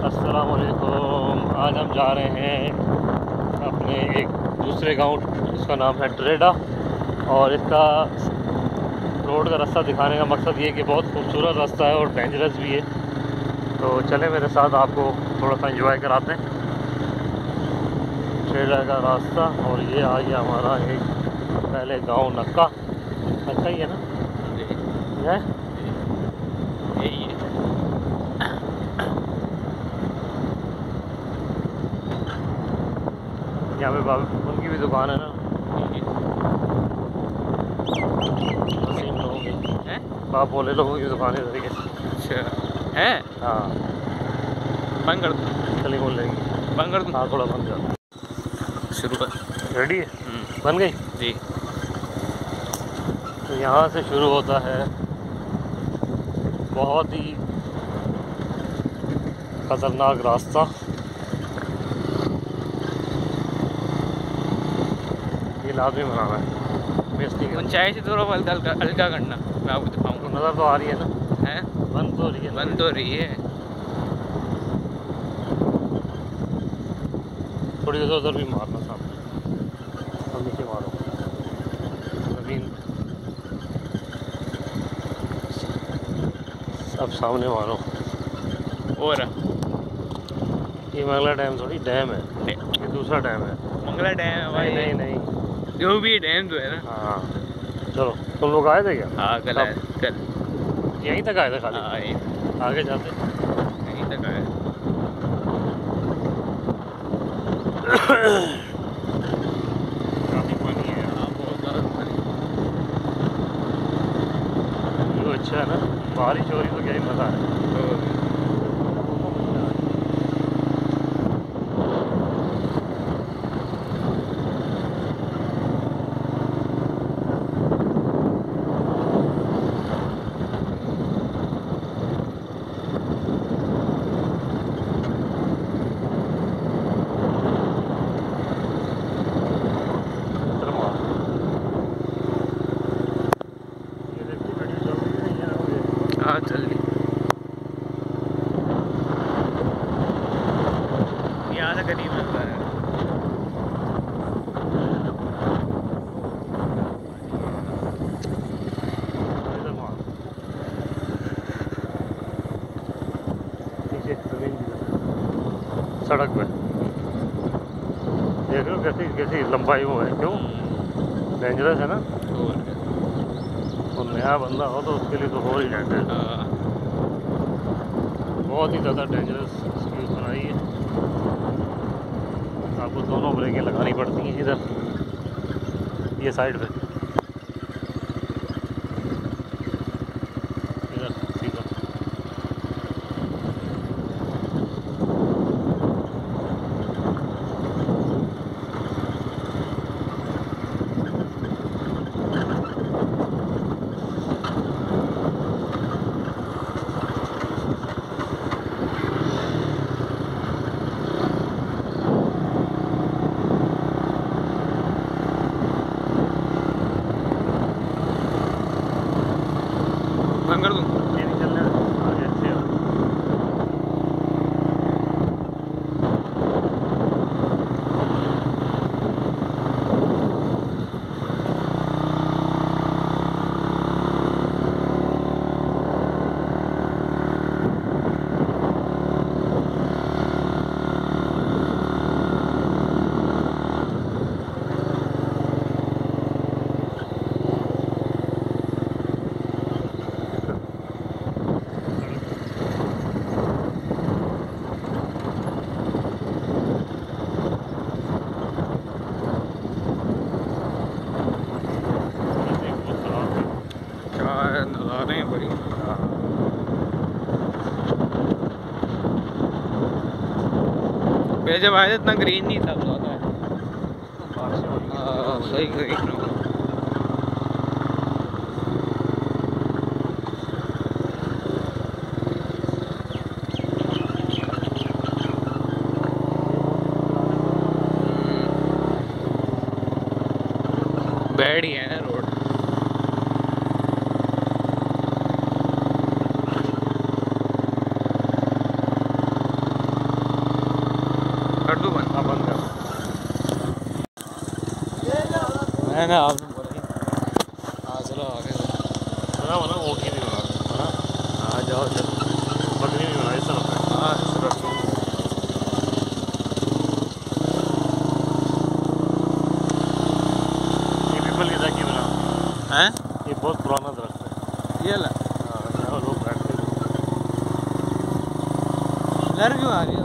असलकुम आज हम जा रहे हैं अपने एक दूसरे गाँव इसका नाम है ट्रेडा और इसका रोड का रास्ता दिखाने का मकसद ये है कि बहुत खूबसूरत रास्ता है और डेंजरस भी है। तो चले मेरे साथ आपको थोड़ा सा इंजॉय कराते हैं। ट्रेडा का रास्ता और ये आ गया हमारा एक पहले गाँव नक्का। नक्का ही है ना? है यही है यहाँ पे बाबू उनकी भी दुकान है ना। लोगों बाप बोले लोगों की दुकान है तरीके से अच्छा। है? हाँ। बंद कर दूँ। बोल जाएगी बंद कर दूँ। हाँ थोड़ा बंद कर शुरू कर। रेडी है हम्म, बन गई? जी। तो यहाँ से शुरू होता है बहुत ही खतरनाक रास्ता। लाजमी बनाना है। बेस्ती ऊंचाई से थोड़ा हल्का हल्का हल्का करना। मैं आपको दिखाऊँगा। नज़र तो आ रही है ना? है? बंद तो हो रही है बंद तो रही है। थोड़ी इधर उधर भी मारना सामने। अब नीचे मारो। ज़मीन। अब सामने मारो। और? ये मंगला डैम थोड़ी डैम है। ये दूसरा डैम है। मंगला डैम है नहीं भाई नहीं नहीं। जो भी डैम तो है ना। हाँ। चलो तुम लोग आए थे क्या? हाँ कल आए कल। यहीं तक आए थे खाली? हाँ यहीं। आगे जाते? यहीं तक आए। काफ़ी पानी है हाँ बहुत ज़्यादा पानी। ये अच्छा है ना। बारिश हो रही तो क्या ही मज़ा है तो चलो मार ये देखिए गाड़ी चल रही है ये हो गया हाँ चल ली करीब मिलता है। सड़क पे। देख रहे हो कैसी कैसी लंबाई वो है क्यों? डेंजरस है ना? और तो नया बंदा हो तो उसके लिए तो हो ही जाता है। बहुत ही ज़्यादा डेंजरस स्पीड बनाई है। आपको दोनों ब्रेकें लगानी पड़ती हैं इधर ये साइड पे इधर सीधा बंद कर दूँ ये नहीं चलने देना, आगे अच्छे हो बहुत खराब है। क्या नज़ारे हैं भाई पहले जब थे इतना ग्रीन नहीं था ज़्यादा। हाँ, सही ग्रीन हो बैड ही है ना रोड मैंने आपने बोला ही हाँ चलो आगे बना बना ऊँट की नहीं बना। हाँ जाओ चलो। बकरी नहीं बना इस तरफ़ हाँ इस तरफ़ ये पीपल की ताकि बना। हैं? ये बहुत पुराना दरख्त है। ये ला हाँ लोग बैठते हैं। क्यों आ रही है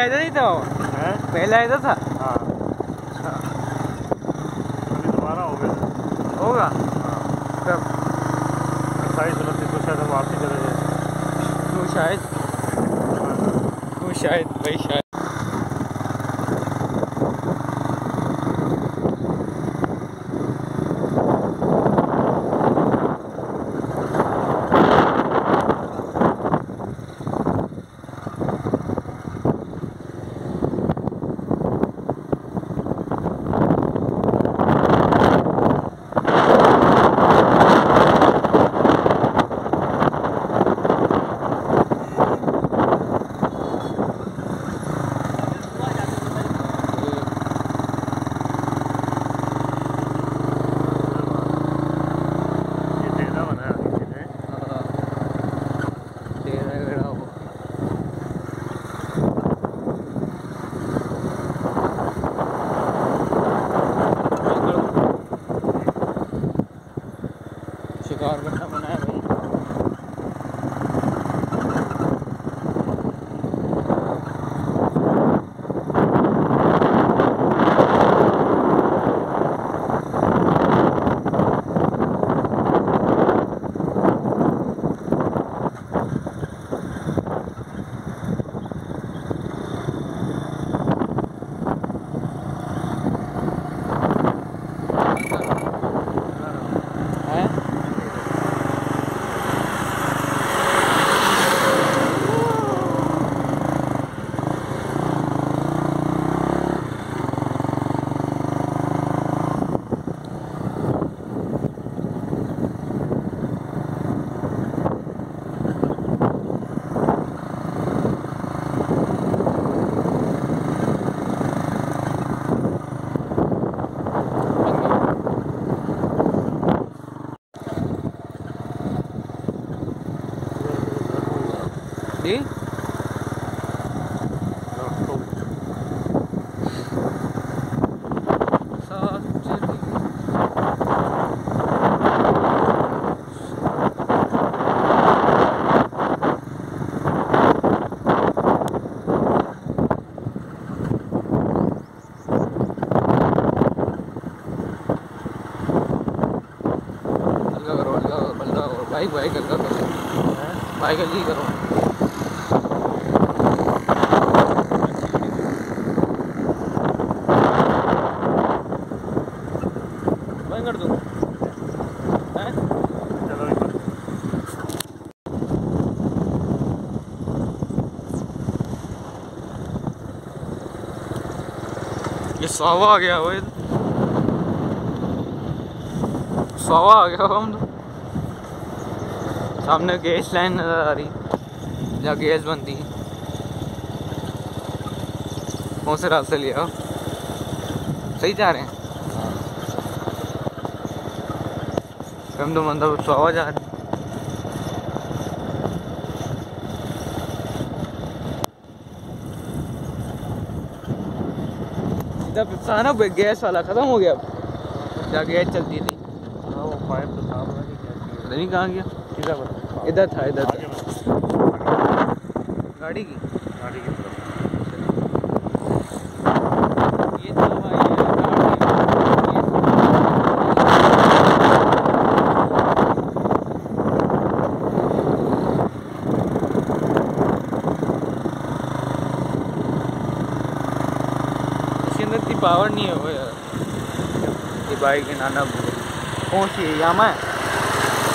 पहले इधर नहीं था वो। है? पहले इधर था। हाँ। दोबारा हो गया। होगा। कब? अट्ठाईस उनतीस को शायद हम वापसी चले जाए शायद वो शायद भाई शायद See? बाइक भाई गंगा करो। बाइक गंजी करो। ये सावा आ गया वो सावा आ गया हम तो। सामने गैस लाइन नज़र आ रही। जहाँ गैस बनती। है कौन से रास्ते लिया सही जा रहे हैं। हम तो मतलब सावा जा रहे हैं। था ना गैस वाला खत्म हो गया अब। जहाँ गैस चलती थी। हाँ वो पाइप तो था पता नहीं कहाँ गया? है। इधर था इधर था। गाड़ी की तरफ़ ये तो भाई ये इसके अंदर इतनी पावर नहीं है वो यार के नाना कौन सी है? यामा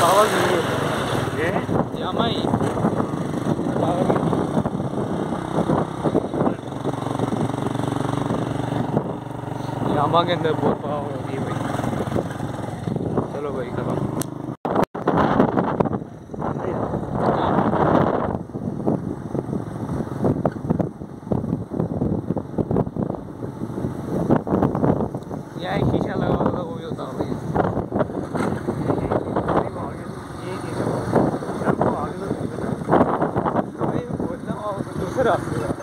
पावर नहीं है ये। यामा है। यामा के अंदर बहुत पावर होगी भाई। चलो भाई खत्म यहाँ एक शीशा लगा होगा वो भी होता होगा भाई बोल रहा रहा हूँ।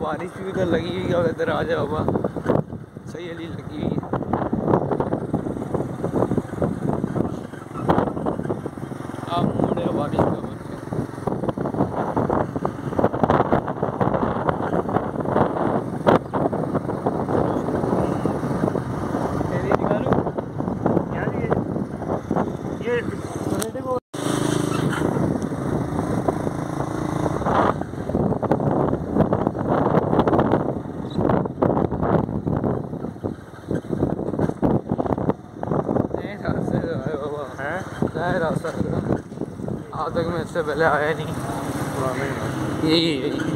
बारिश भी उधर लगी हुई है और इधर आ जाओ सही अली लगी हुई है आप मुड़े बारिश का बोल के तेरी निकालूं यार ये ये टोरेडो को नहीं रास्ते से आए बाबा हैं नहीं रास्ता आज तक मैं इससे पहले आया नहीं। यही।